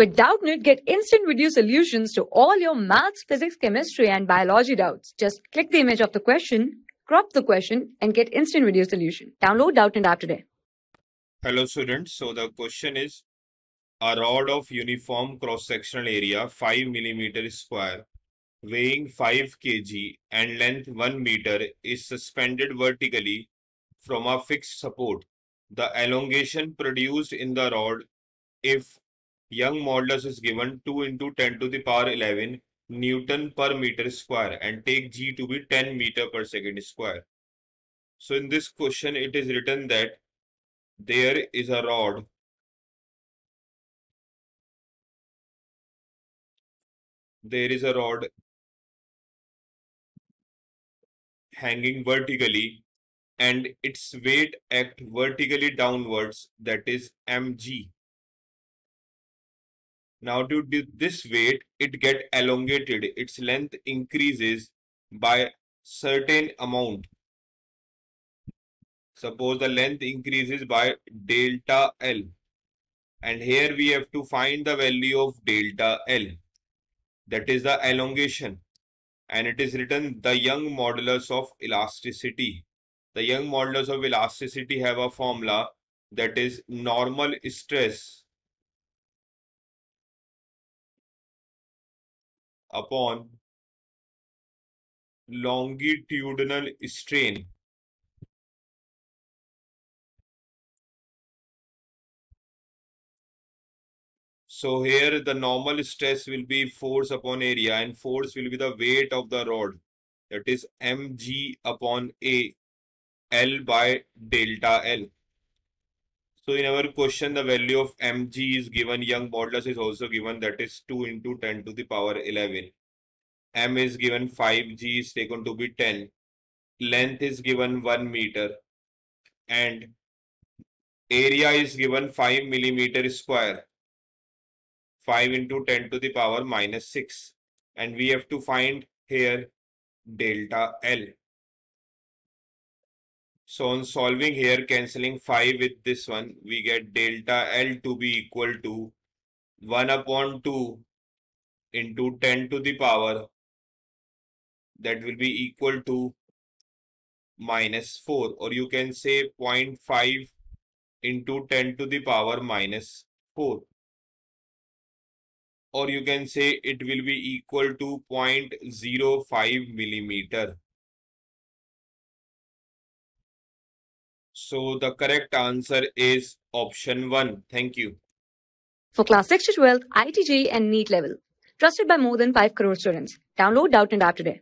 With Doubtnut, get instant video solutions to all your maths, physics, chemistry, and biology doubts. Just click the image of the question, crop the question, and get instant video solution. Download Doubtnut app today. Hello students, so the question is a rod of uniform cross-sectional area 5 millimeter square weighing 5 kg and length 1 meter is suspended vertically from a fixed support. The elongation produced in the rod if Young modulus is given 2 into 10 to the power 11 Newton per meter square and take G to be 10 meter per second square. So in this question it is written that there is a rod there is a rod hanging vertically and its weight act vertically downwards that is mg now due to this weight, it get elongated. Its length increases by certain amount. Suppose the length increases by delta L. And here we have to find the value of delta L. That is the elongation. And it is written the young modulus of elasticity. The young modulus of elasticity have a formula that is normal stress upon longitudinal strain So here the normal stress will be force upon area and force will be the weight of the rod. That is mg upon a L by delta L. So in our question, the value of mg is given, young modulus is also given, that is 2 into 10 to the power 11. m is given 5g is taken to be 10. Length is given 1 meter. And area is given 5 millimeter square. 5 into 10 to the power minus 6. And we have to find here delta L. So on solving here, cancelling 5 with this one, we get delta L to be equal to 1 upon 2 into 10 to the power. That will be equal to minus 4 or you can say 0.5 into 10 to the power minus 4 or you can say it will be equal to 0.05 millimeter So the correct answer is option 1. Thank you. For class 6 to 12, IIT JEE and NEET level. Trusted by more than 5 crore students. Download Doubtnut app today.